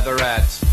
the rats.